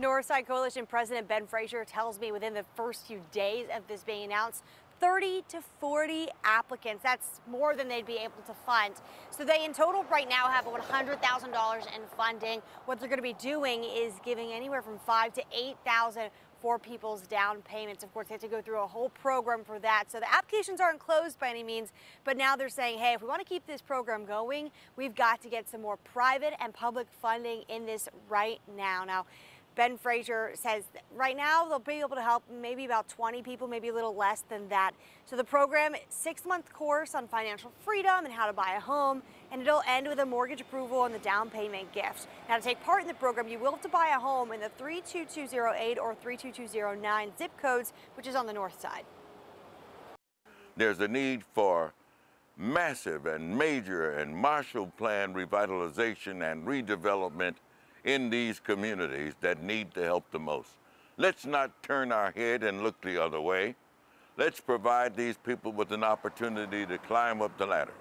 Northside Coalition President Ben Frazier tells me within the first few days of this being announced, 30 to 40 applicants. That's more than they'd be able to fund. So they in total right now have $100,000 in funding. What they're going to be doing is giving anywhere from five to 8,000 for people's down payments. Of course, they have to go through a whole program for that. So the applications aren't closed by any means, but now they're saying, hey, if we want to keep this program going, we've got to get some more private and public funding in this right now. Now, Ben Frazier says right now they'll be able to help maybe about 20 people, maybe a little less than that. So the program, six month course on financial freedom and how to buy a home, and it'll end with a mortgage approval and the down payment gift. Now to take part in the program, you will have to buy a home in the 32208 or 32209 zip codes, which is on the north side. There's a need for massive and major and Marshall Plan revitalization and redevelopment in these communities that need the help the most. Let's not turn our head and look the other way. Let's provide these people with an opportunity to climb up the ladder.